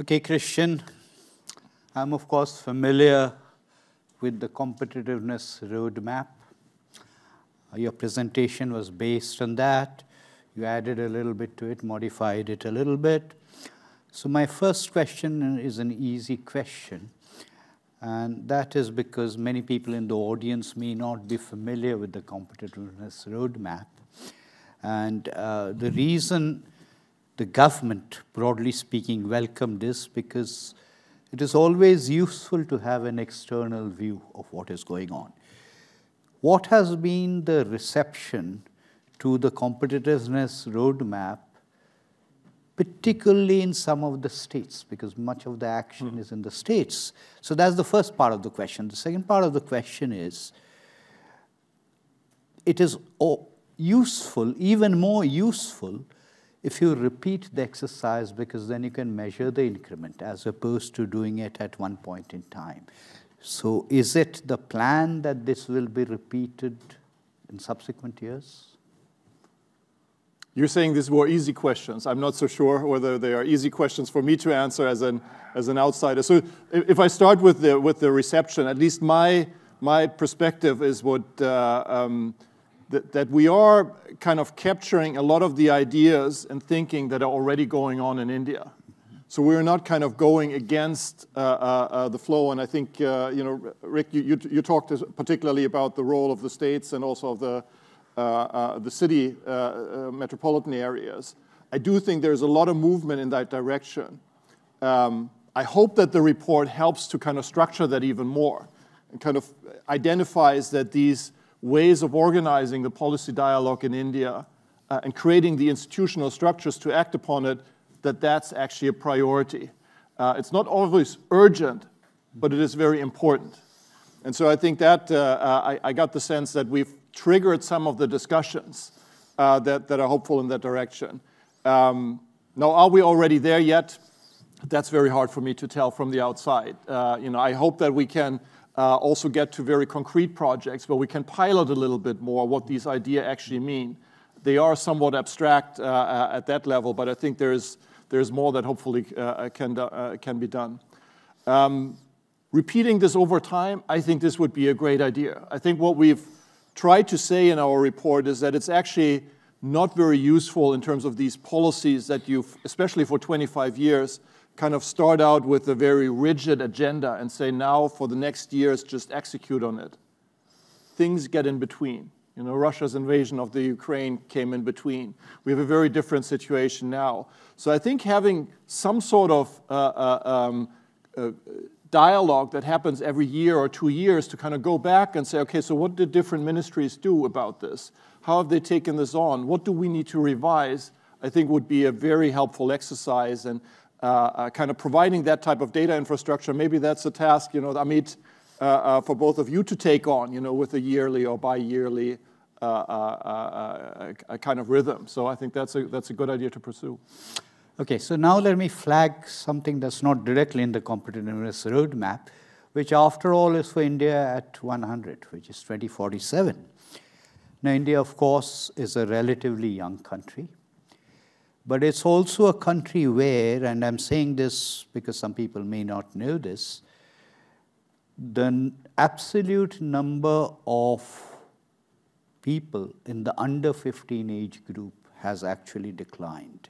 Okay, Christian, I'm of course familiar with the competitiveness roadmap. Uh, your presentation was based on that. You added a little bit to it, modified it a little bit. So my first question is an easy question. And that is because many people in the audience may not be familiar with the competitiveness roadmap. And uh, the reason the government, broadly speaking, welcomed this because it is always useful to have an external view of what is going on. What has been the reception to the competitiveness roadmap, particularly in some of the states, because much of the action mm. is in the states? So that's the first part of the question. The second part of the question is it is useful, even more useful, if you repeat the exercise because then you can measure the increment as opposed to doing it at one point in time. So is it the plan that this will be repeated in subsequent years? You're saying these were easy questions. I'm not so sure whether they are easy questions for me to answer as an, as an outsider. So if I start with the, with the reception, at least my, my perspective is what uh, um, that, that we are kind of capturing a lot of the ideas and thinking that are already going on in India. So we're not kind of going against uh, uh, uh the flow. And I think, uh, you know, Rick, you, you, you, talked particularly about the role of the states and also of the, uh, uh, the city metropolitan areas. I do think there's a lot of movement in that direction. Um, I hope that the report helps to kind of structure that even more and kind of identifies that these ways of organizing the policy dialogue in India uh, and creating the institutional structures to act upon it, that that's actually a priority. Uh, it's not always urgent, but it is very important. And so I think that uh, uh I, I, got the sense that we've triggered some of the discussions uh, that, that are hopeful in that direction. Um, now, are we already there yet? That's very hard for me to tell from the outside. Uh, you know, I hope that we can also get to very concrete projects where we can pilot a little bit more what these ideas actually mean. They are somewhat abstract uh, uh, at that level, but I think there's, there's more that hopefully uh, uh, can, uh, can be done. Um, repeating this over time, I think this would be a great idea. I think what we've tried to say in our report is that it's actually not very useful in terms of these policies that you've, especially for 25 years, kind of start out with a very rigid agenda and say, now for the next years, just execute on it. Things get in between. You know, Russia's invasion of the Ukraine came in between. We have a very different situation now. So I think having some sort of uh, uh, um, uh, dialogue that happens every year or two years to kind of go back and say, okay, so what did different ministries do about this? How have they taken this on? What do we need to revise? I think would be a very helpful exercise. And uh, uh, kind of providing that type of data infrastructure, maybe that's a task, you know, Amit, uh, uh, for both of you to take on, you know, with a yearly or bi-yearly uh, uh, kind of rhythm. So I think that's a, that's a good idea to pursue. Okay, so now let me flag something that's not directly in the competitiveness roadmap, which after all is for India at 100, which is 2047. Now, India, of course, is a relatively young country. But it's also a country where, and I'm saying this because some people may not know this, the absolute number of people in the under 15 age group has actually declined.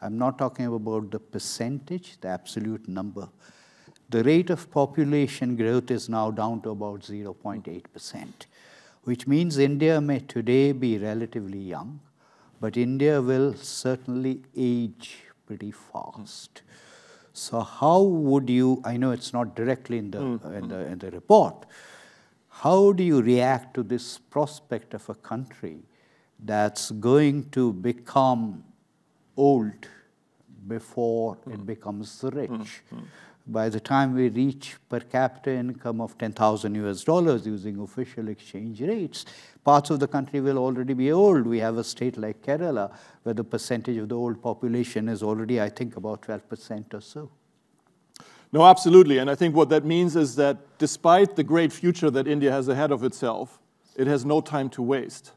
I'm not talking about the percentage, the absolute number. The rate of population growth is now down to about 0.8%, which means India may today be relatively young, but India will certainly age pretty fast. So how would you, I know it's not directly in the, mm. in, the, in the report, how do you react to this prospect of a country that's going to become old before mm. it becomes rich? Mm. By the time we reach per capita income of 10,000 US dollars using official exchange rates, parts of the country will already be old. We have a state like Kerala where the percentage of the old population is already, I think, about 12% or so. No, absolutely. And I think what that means is that despite the great future that India has ahead of itself, it has no time to waste.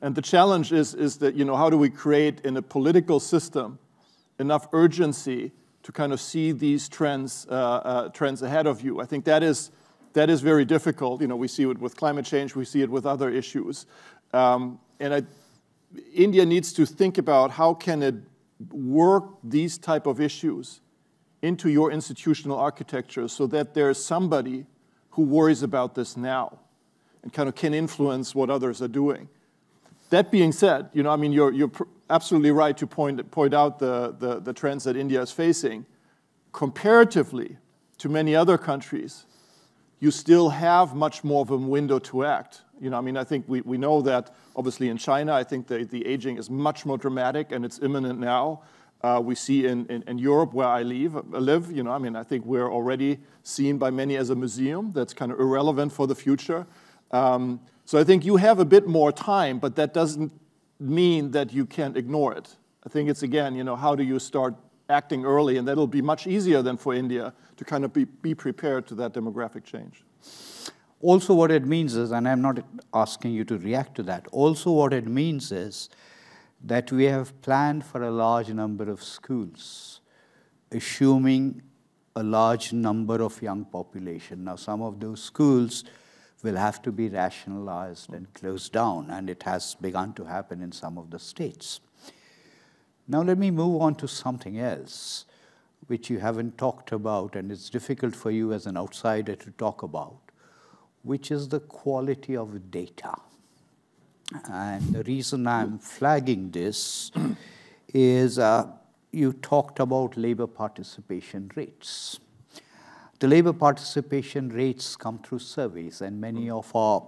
And the challenge is, is that, you know, how do we create in a political system enough urgency to kind of see these trends, uh, uh, trends ahead of you. I think that is, that is very difficult. You know, we see it with climate change, we see it with other issues. Um, and I, India needs to think about how can it work these type of issues into your institutional architecture so that there's somebody who worries about this now and kind of can influence what others are doing. That being said, you know, I mean, you're, you're absolutely right to point, point out the, the, the trends that India is facing. Comparatively to many other countries, you still have much more of a window to act. You know, I mean, I think we, we know that obviously in China, I think the, the aging is much more dramatic and it's imminent now. Uh, we see in, in, in, Europe where I live, live, you know, I mean, I think we're already seen by many as a museum that's kind of irrelevant for the future. Um, so I think you have a bit more time, but that doesn't mean that you can't ignore it. I think it's again, you know, how do you start acting early? And that'll be much easier than for India to kind of be, be prepared to that demographic change. Also, what it means is, and I'm not asking you to react to that, also, what it means is that we have planned for a large number of schools, assuming a large number of young population. Now, some of those schools will have to be rationalized and closed down, and it has begun to happen in some of the states. Now, let me move on to something else, which you haven't talked about, and it's difficult for you as an outsider to talk about, which is the quality of data. And the reason I'm flagging this is uh, you talked about labor participation rates. The labor participation rates come through surveys, and many of our,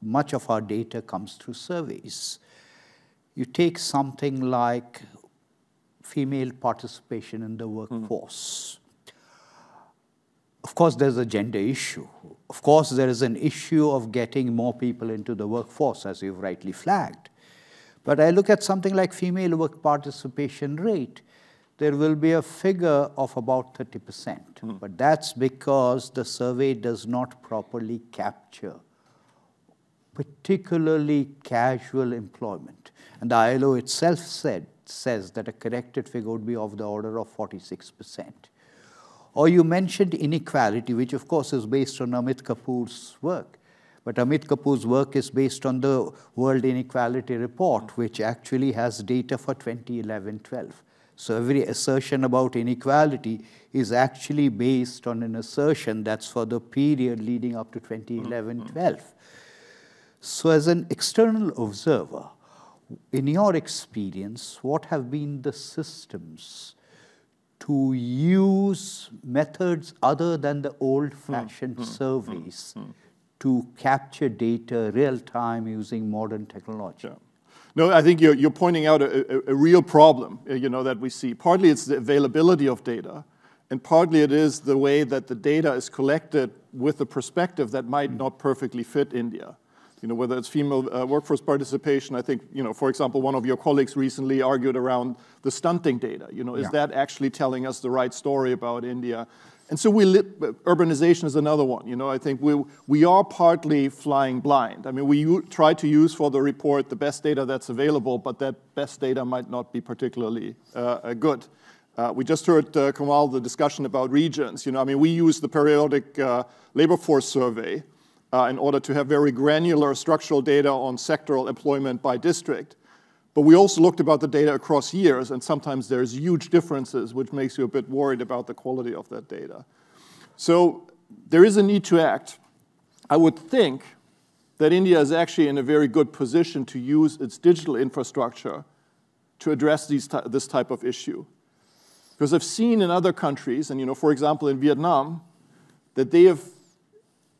much of our data comes through surveys. You take something like female participation in the workforce. Mm. Of course, there's a gender issue. Of course, there is an issue of getting more people into the workforce, as you've rightly flagged. But I look at something like female work participation rate, there will be a figure of about 30%. Mm. But that's because the survey does not properly capture particularly casual employment. And the ILO itself said, says that a corrected figure would be of the order of 46%. Or you mentioned inequality, which of course is based on Amit Kapoor's work. But Amit Kapoor's work is based on the World Inequality Report, which actually has data for 2011-12. So every assertion about inequality is actually based on an assertion that's for the period leading up to 2011-12. So as an external observer, in your experience, what have been the systems to use methods other than the old-fashioned mm, surveys mm, to capture data real time using modern technology? Yeah. No, I think you're, you're pointing out a, a, a, real problem, uh, you know, that we see. Partly it's the availability of data, and partly it is the way that the data is collected with a perspective that might not perfectly fit India. You know, whether it's female uh, workforce participation, I think, you know, for example, one of your colleagues recently argued around the stunting data. You know, is yeah. that actually telling us the right story about India? And so we urbanization is another one. You know, I think we, we are partly flying blind. I mean, we try to use for the report the best data that's available, but that best data might not be particularly uh, uh good. Uh, we just heard, uh, Kamal, the discussion about regions. You know, I mean, we use the periodic uh, labor force survey uh, in order to have very granular structural data on sectoral employment by district. But we also looked about the data across years, and sometimes there's huge differences, which makes you a bit worried about the quality of that data. So there is a need to act. I would think that India is actually in a very good position to use its digital infrastructure to address these this type of issue. Because I've seen in other countries, and you know, for example, in Vietnam, that they have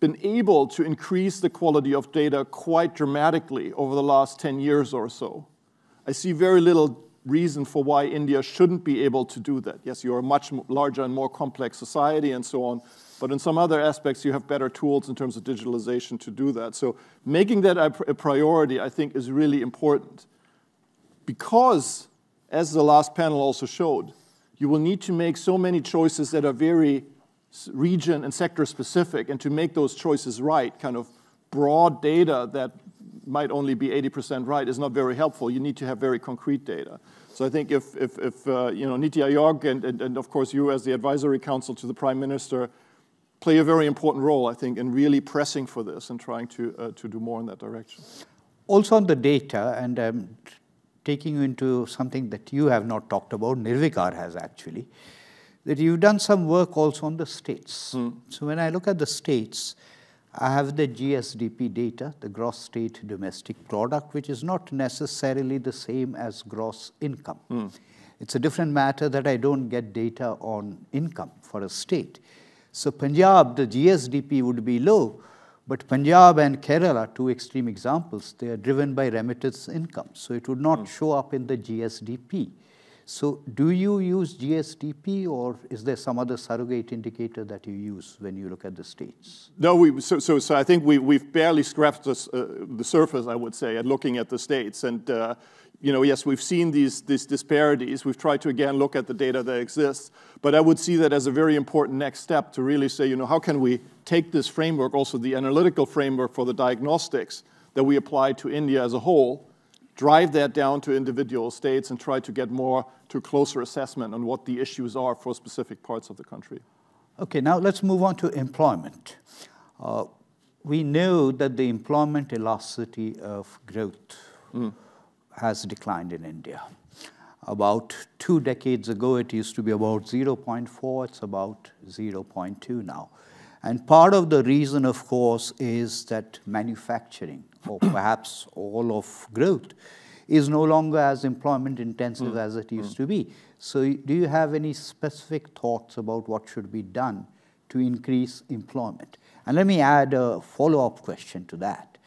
been able to increase the quality of data quite dramatically over the last 10 years or so. I see very little reason for why India shouldn't be able to do that. Yes, you're a much larger and more complex society and so on, but in some other aspects, you have better tools in terms of digitalization to do that. So making that a priority, I think, is really important. Because, as the last panel also showed, you will need to make so many choices that are very region and sector specific, and to make those choices right, kind of broad data that might only be 80% right is not very helpful. You need to have very concrete data. So I think if, if, if uh, you know, Niti Aayog and, and, and, of course you as the advisory council to the prime minister play a very important role, I think, in really pressing for this and trying to, uh, to do more in that direction. Also on the data, and um, taking you into something that you have not talked about, Nirvikar has actually, that you've done some work also on the states. Mm. So when I look at the states, I have the GSDP data, the gross state domestic product, which is not necessarily the same as gross income. Mm. It's a different matter that I don't get data on income for a state. So Punjab, the GSDP would be low, but Punjab and Kerala, two extreme examples, they are driven by remittance income. So it would not mm. show up in the GSDP. So do you use GSDP or is there some other surrogate indicator that you use when you look at the states? No, we, so, so, so I think we, we've barely scratched the, uh, the surface, I would say, at looking at the states. And, uh, you know, yes, we've seen these, these disparities. We've tried to, again, look at the data that exists. But I would see that as a very important next step to really say, you know, how can we take this framework, also the analytical framework for the diagnostics that we apply to India as a whole, drive that down to individual states and try to get more to closer assessment on what the issues are for specific parts of the country. Okay, now let's move on to employment. Uh, we know that the employment elasticity of growth mm. has declined in India. About two decades ago, it used to be about 0.4, it's about 0.2 now. And part of the reason, of course, is that manufacturing, or perhaps all of growth, is no longer as employment intensive mm. as it used mm. to be. So, do you have any specific thoughts about what should be done to increase employment? And let me add a follow up question to that.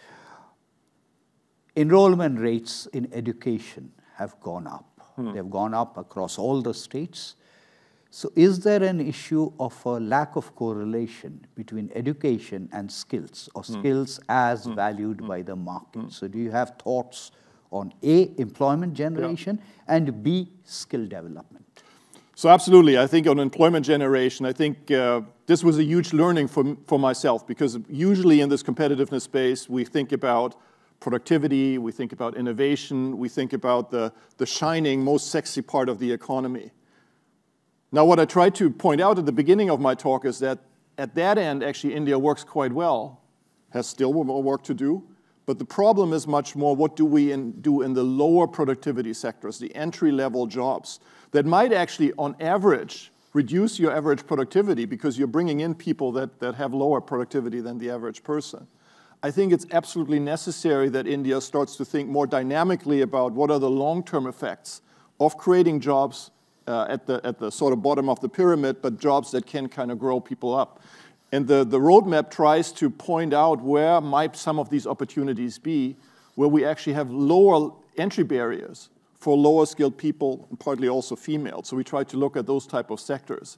Enrollment rates in education have gone up. Mm. They've gone up across all the states. So is there an issue of a lack of correlation between education and skills or mm. skills as mm. valued mm. by the market? Hmm. So do you have thoughts on A, employment generation yeah. and B, skill development? So absolutely, I think on employment generation, I think uh, this was a huge learning for, for myself because usually in this competitiveness space, we think about productivity, we think about innovation, we think about the, the shining, most sexy part of the economy. Now, what I tried to point out at the beginning of my talk is that at that end, actually, India works quite well, has still more work to do. But the problem is much more what do we in, do in the lower productivity sectors, the entry level jobs, that might actually, on average, reduce your average productivity because you're bringing in people that, that have lower productivity than the average person. I think it's absolutely necessary that India starts to think more dynamically about what are the long term effects of creating jobs uh, at, the, at the sort of bottom of the pyramid, but jobs that can kind of grow people up. And the, the roadmap tries to point out where might some of these opportunities be, where we actually have lower entry barriers for lower skilled people, and partly also females. So we try to look at those type of sectors.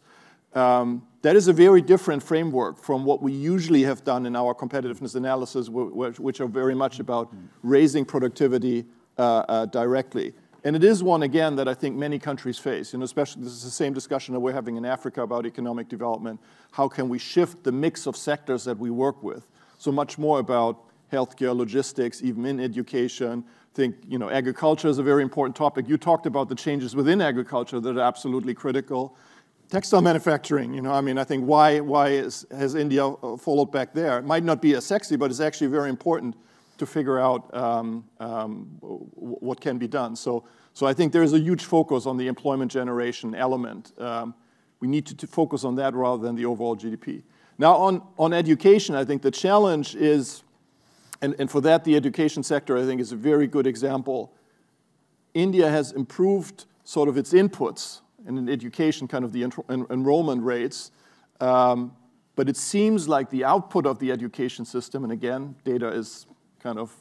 Um, that is a very different framework from what we usually have done in our competitiveness analysis, which are very much about raising productivity uh, uh, directly. And it is one, again, that I think many countries face. You know, especially, this is the same discussion that we're having in Africa about economic development. How can we shift the mix of sectors that we work with? So much more about healthcare, logistics, even in education. I think, you know, agriculture is a very important topic. You talked about the changes within agriculture that are absolutely critical. Textile manufacturing, you know, I mean, I think why, why is, has India followed back there? It might not be as sexy, but it's actually very important to figure out um, um, what can be done. So, so I think there is a huge focus on the employment generation element. Um, we need to, to, focus on that rather than the overall GDP. Now, on, on education, I think the challenge is, and, and for that, the education sector, I think, is a very good example. India has improved sort of its inputs and in education, kind of the en enrollment rates. Um, but it seems like the output of the education system, and again, data is kind of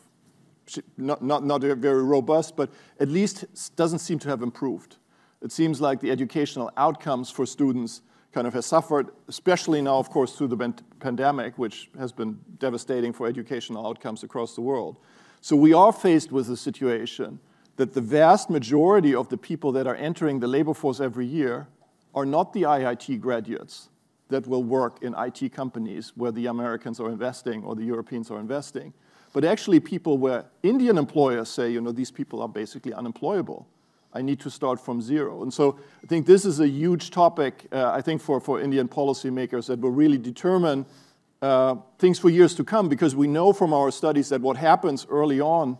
not, not, not very robust, but at least doesn't seem to have improved. It seems like the educational outcomes for students kind of has suffered, especially now, of course, through the pandemic, which has been devastating for educational outcomes across the world. So we are faced with a situation that the vast majority of the people that are entering the labor force every year are not the IIT graduates that will work in IT companies where the Americans are investing or the Europeans are investing but actually people where Indian employers say, you know, these people are basically unemployable. I need to start from zero. And so I think this is a huge topic, uh, I think, for, for Indian policymakers that will really determine uh, things for years to come because we know from our studies that what happens early on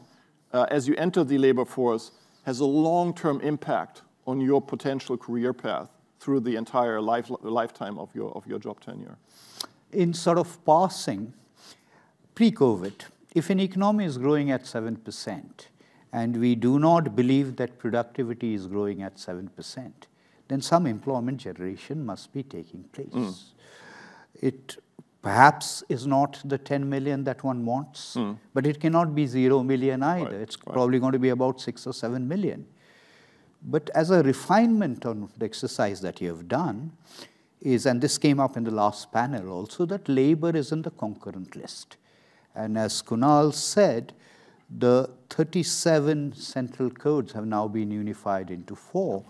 uh, as you enter the labor force has a long-term impact on your potential career path through the entire life, lifetime of your, of your job tenure. In sort of passing, pre-COVID, if an economy is growing at 7%, and we do not believe that productivity is growing at 7%, then some employment generation must be taking place. Mm. It perhaps is not the 10 million that one wants, mm. but it cannot be 0 million either. Right, it's right. probably going to be about 6 or 7 million. But as a refinement on the exercise that you have done, is, and this came up in the last panel also, that labor is in the concurrent list. And as Kunal said, the 37 central codes have now been unified into four,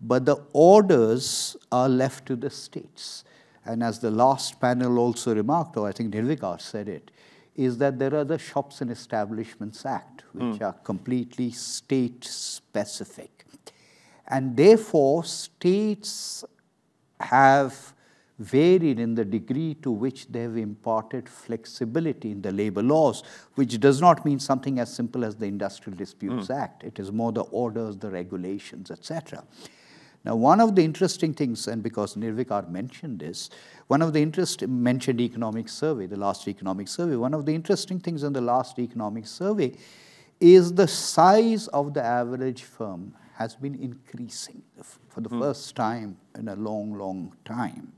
but the orders are left to the states. And as the last panel also remarked, or I think Nirvikar said it, is that there are the Shops and Establishments Act, which mm. are completely state specific. And therefore, states have varied in the degree to which they have imparted flexibility in the labor laws, which does not mean something as simple as the Industrial Disputes mm. Act. It is more the orders, the regulations, etc. Now, one of the interesting things, and because Nirvikar mentioned this, one of the interest mentioned economic survey, the last economic survey. One of the interesting things in the last economic survey is the size of the average firm has been increasing for the mm. first time in a long, long time.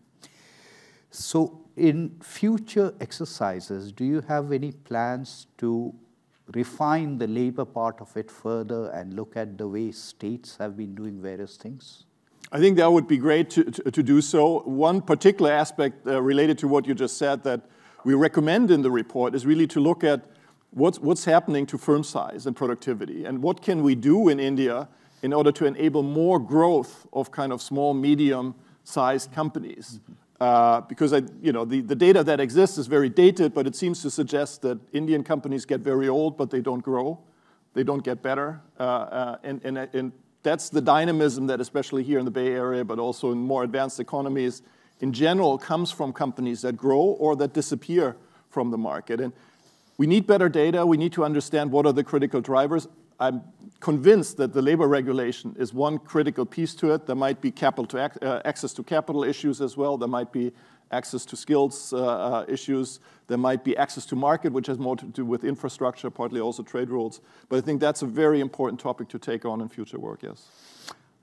So, in future exercises, do you have any plans to refine the labor part of it further and look at the way states have been doing various things? I think that would be great to, to, to do so. One particular aspect uh, related to what you just said that we recommend in the report is really to look at what's, what's happening to firm size and productivity and what can we do in India in order to enable more growth of kind of small, medium-sized companies. Mm-hmm. Uh, because I, you know, the, the data that exists is very dated, but it seems to suggest that Indian companies get very old, but they don't grow. They don't get better. Uh, uh, and, and, and that's the dynamism that, especially here in the Bay Area, but also in more advanced economies, in general, comes from companies that grow or that disappear from the market. And we need better data. We need to understand what are the critical drivers. I'm convinced that the labor regulation is one critical piece to it. There might be capital to ac uh, access to capital issues as well. There might be access to skills uh, uh, issues. There might be access to market, which has more to do with infrastructure, partly also trade rules. But I think that's a very important topic to take on in future work, yes.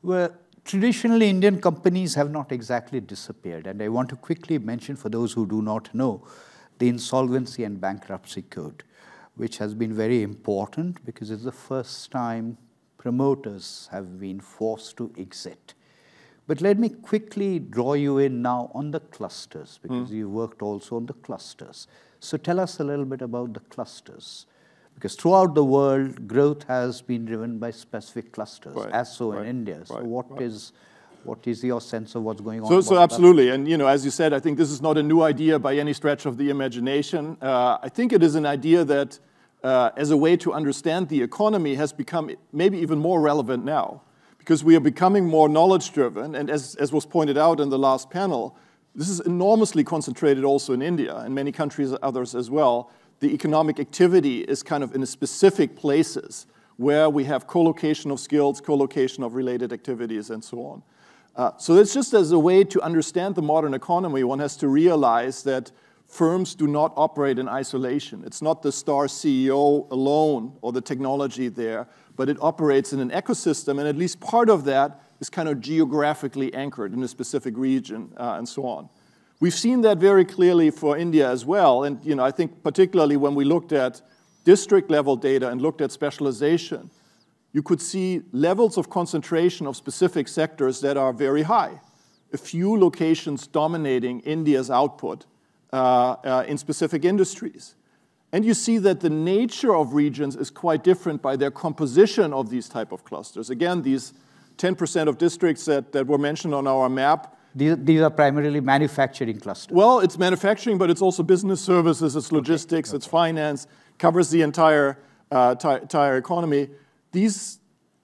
Well, traditionally, Indian companies have not exactly disappeared. And I want to quickly mention, for those who do not know, the Insolvency and Bankruptcy Code, which has been very important because it's the first time promoters have been forced to exit. But let me quickly draw you in now on the clusters, because mm. you worked also on the clusters. So tell us a little bit about the clusters. Because throughout the world, growth has been driven by specific clusters, right. as so right. in India. So right. what is what is your sense of what's going on? So, so absolutely, and you know, as you said, I think this is not a new idea by any stretch of the imagination. Uh, I think it is an idea that, uh, as a way to understand the economy, has become maybe even more relevant now because we are becoming more knowledge driven. And as, as was pointed out in the last panel, this is enormously concentrated also in India and many countries, others as well. The economic activity is kind of in specific places where we have co-location of skills, co-location of related activities, and so on. Uh, so it's just as a way to understand the modern economy, one has to realize that firms do not operate in isolation. It's not the star CEO alone or the technology there, but it operates in an ecosystem, and at least part of that is kind of geographically anchored in a specific region uh, and so on. We've seen that very clearly for India as well, and you know, I think particularly when we looked at district level data and looked at specialization, you could see levels of concentration of specific sectors that are very high. A few locations dominating India's output in specific industries. And you see that the nature of regions is quite different by their composition of these type of clusters. Again, these 10% of districts that, that were mentioned on our map. These, these are primarily manufacturing clusters. Well, it's manufacturing, but it's also business services, it's logistics, okay. it's finance. covers the entire, uh, entire economy. These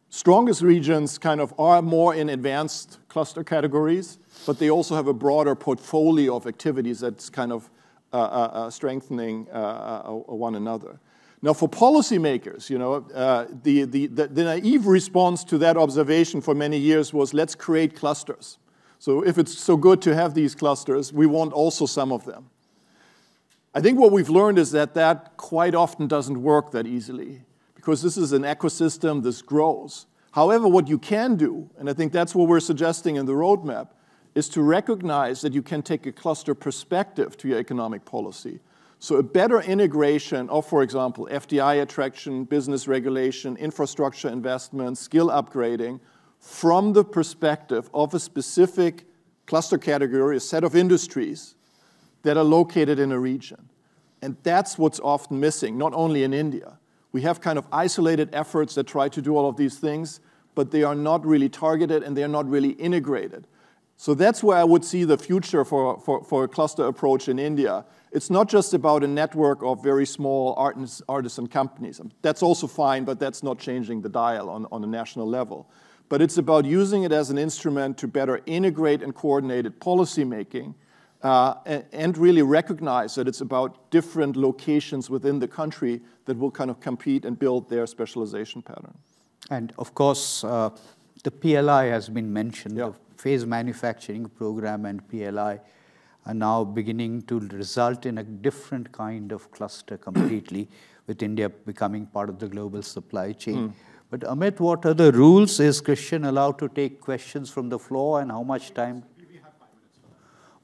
strongest regions kind of are more in advanced cluster categories, but they also have a broader portfolio of activities that's kind of uh, uh, uh strengthening uh, uh, one another. Now, for policymakers, you know, the, the, the, the, naive response to that observation for many years was let's create clusters. So if it's so good to have these clusters, we want also some of them. I think what we've learned is that that quite often doesn't work that easily because this is an ecosystem, this grows. However, what you can do, and I think that's what we're suggesting in the roadmap, is to recognize that you can take a cluster perspective to your economic policy. So a better integration of, for example, FDI attraction, business regulation, infrastructure investment, skill upgrading, from the perspective of a specific cluster category, a set of industries that are located in a region. And that's what's often missing, not only in India. We have kind of isolated efforts that try to do all of these things, but they are not really targeted and they are not really integrated. So that's where I would see the future for, for, for a cluster approach in India. It's not just about a network of very small artisan companies. That's also fine, but that's not changing the dial on, on a national level but it's about using it as an instrument to better integrate and coordinate policy making uh, and really recognize that it's about different locations within the country that will kind of compete and build their specialization pattern. And of course, uh, the PLI has been mentioned. The phase manufacturing program and PLI are now beginning to result in a different kind of cluster completely, with India becoming part of the global supply chain. Mm. But Amit, what are the rules? Is Christian allowed to take questions from the floor and how much time?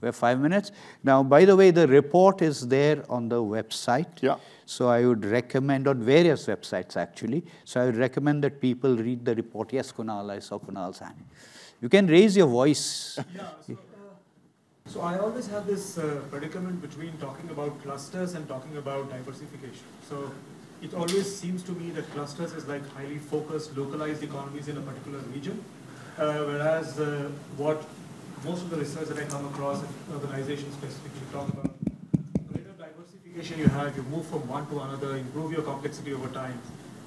We have five minutes. Now, by the way, the report is there on the website. Yeah. So I would recommend, on various websites actually, so I would recommend that people read the report. Yes, Kunal, I saw Kunal's hand. You can raise your voice. Yeah, so, uh, so I always have this uh, predicament between talking about clusters and talking about diversification. So it always seems to me that clusters is like highly focused, localized economies in a particular region, uh, whereas uh, what most of the research that I come across, urbanization specifically, talk about greater diversification you have, you move from one to another, improve your complexity over time,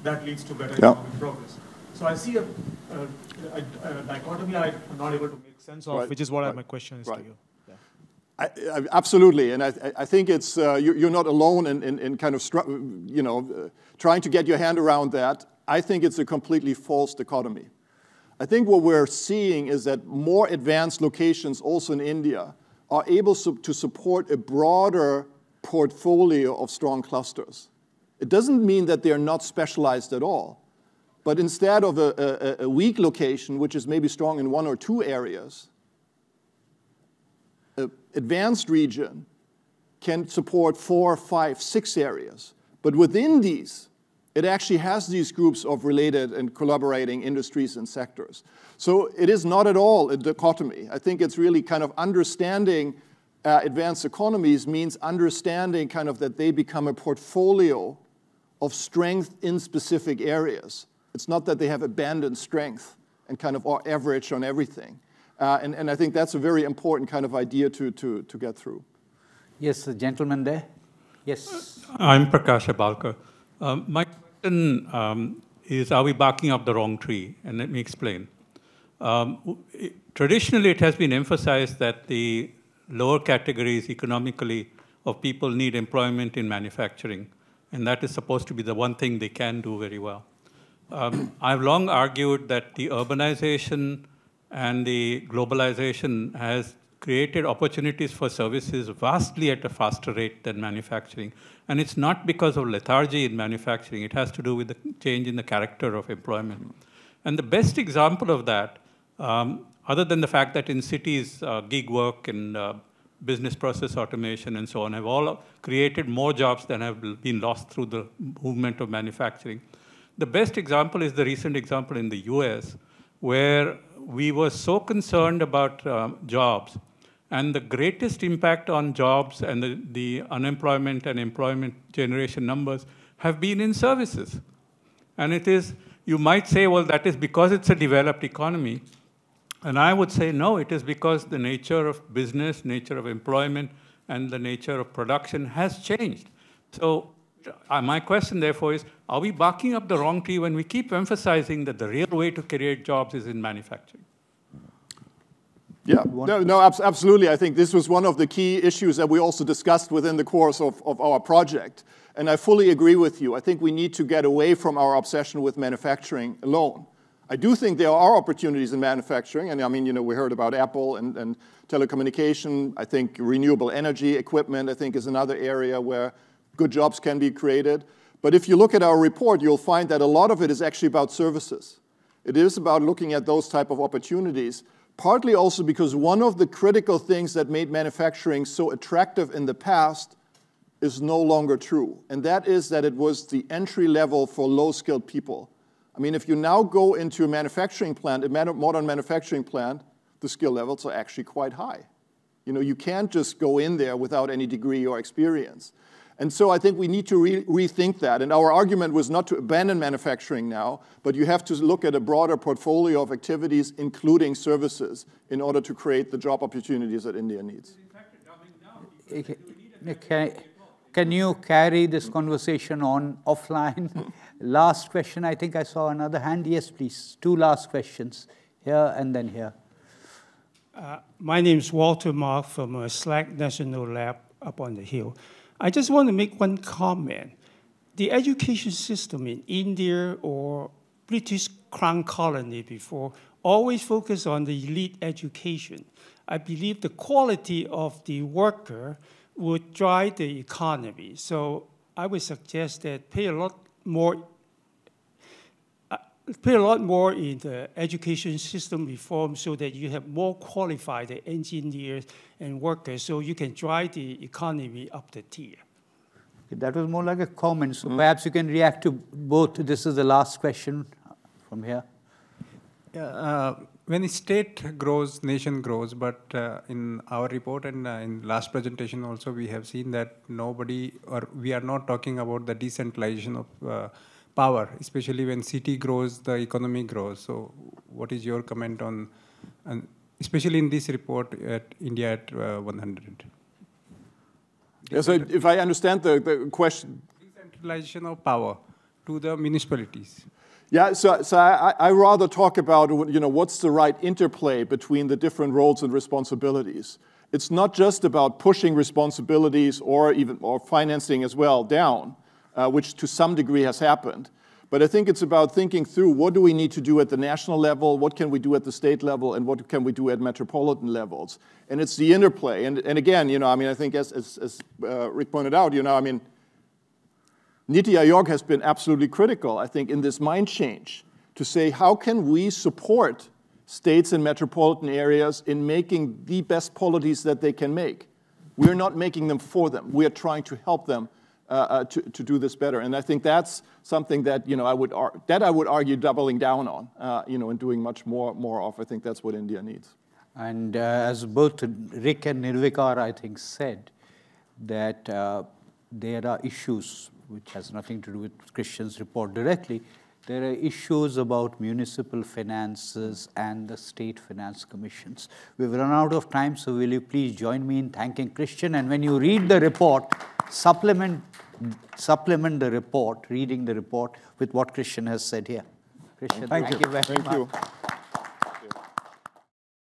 that leads to better yep. economic progress. So I see a, a, a, a dichotomy I'm not able to make sense of, right. which is what right. my question is right. to you. I, I, absolutely, and I, I think it's uh, you, are not alone in, in, in, kind of you know uh, trying to get your hand around that. I think it's a completely false dichotomy. I think what we're seeing is that more advanced locations, also in India, are able to support a broader portfolio of strong clusters. It doesn't mean that they are not specialized at all, but instead of a, a, a weak location, which is maybe strong in one or two areas, an advanced region can support four, five, six areas. But within these, it actually has these groups of related and collaborating industries and sectors. So it is not at all a dichotomy. I think it's really kind of understanding uh, advanced economies means understanding kind of that they become a portfolio of strength in specific areas. It's not that they have abandoned strength and kind of are average on everything. Uh, and, and I think that's a very important kind of idea to, to, to get through. Yes, the gentleman there. Yes. I'm Prakash Abalkar. Um, my question um, is, are we barking up the wrong tree? And let me explain. Um, it, traditionally, it has been emphasized that the lower categories economically of people need employment in manufacturing, and that is supposed to be the one thing they can do very well. Um, I've long argued that the urbanization and the globalization has created opportunities for services vastly at a faster rate than manufacturing. And it's not because of lethargy in manufacturing, it has to do with the change in the character of employment. And the best example of that, um, other than the fact that in cities, uh, gig work and uh, business process automation and so on have all created more jobs than have been lost through the movement of manufacturing. The best example is the recent example in the US, where we were so concerned about um, jobs, and the greatest impact on jobs and the, the unemployment and employment generation numbers have been in services. And it is, you might say, well, that is because it's a developed economy. And I would say, no, it is because the nature of business, nature of employment, and the nature of production has changed. So Uh, my question, therefore, is are we barking up the wrong tree when we keep emphasizing that the real way to create jobs is in manufacturing? Yeah, no, no, absolutely. I think this was one of the key issues that we also discussed within the course of, of our project. And I fully agree with you. I think we need to get away from our obsession with manufacturing alone. I do think there are opportunities in manufacturing. And I mean, you know, we heard about Apple and, and telecommunication. I think renewable energy equipment, I think, is another area where good jobs can be created. But if you look at our report, you'll find that a lot of it is actually about services. It is about looking at those type of opportunities, partly also because one of the critical things that made manufacturing so attractive in the past is no longer true. And that is that it was the entry level for low-skilled people. I mean, if you now go into a manufacturing plant, a modern manufacturing plant, the skill levels are actually quite high. You know, you can't just go in there without any degree or experience. And so I think we need to re rethink that. And our argument was not to abandon manufacturing now, but you have to look at a broader portfolio of activities, including services, in order to create the job opportunities that India needs. Can, can you carry this conversation on offline? last question, I think I saw another hand. Yes, please. Two last questions, here and then here. Uh, my name is Walter Mark from uh, SLAC National Lab up on the hill. I just want to make one comment. The education system in India or British Crown Colony before always focused on the elite education. I believe the quality of the worker would drive the economy. So I would suggest that pay a lot more pay a lot more in the education system reform so that you have more qualified engineers and workers so you can drive the economy up the tier. That was more like a comment. So mm. perhaps you can react to both. This is the last question from here. Yeah, uh, when state grows, nation grows. But uh, in our report and uh, in last presentation also, we have seen that nobody or we are not talking about the decentralization of uh, power, especially when city grows, the economy grows. So, what is your comment on, and especially in this report at India at uh, 100? Yeah, so if I understand the, the question. Decentralization of power to the municipalities. Yeah, so, so I, I rather talk about, you know, what's the right interplay between the different roles and responsibilities. It's not just about pushing responsibilities or even or financing as well down, uh, which to some degree has happened. But I think it's about thinking through what do we need to do at the national level, what can we do at the state level, and what can we do at metropolitan levels. And it's the interplay. And, and again, you know, I mean, I think as, as, as uh, Rick pointed out, you know, I mean, Niti Aayog has been absolutely critical, I think, in this mind change to say how can we support states and metropolitan areas in making the best policies that they can make. We're not making them for them. We are trying to help them uh, uh, to, to do this better. And I think that's something that, you know, I would, that I would argue doubling down on, uh, you know, and doing much more, more of. I think that's what India needs. And uh, as both Rick and Nirvikar, I think, said, that uh, there are issues which has nothing to do with Christian's report directly, there are issues about municipal finances and the state finance commissions. We've run out of time, so will you please join me in thanking Christian? And when you read the report, supplement, supplement the report, reading the report with what Christian has said here. Christian, thank, thank you. you very thank much. You.